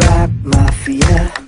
Rap Mafia.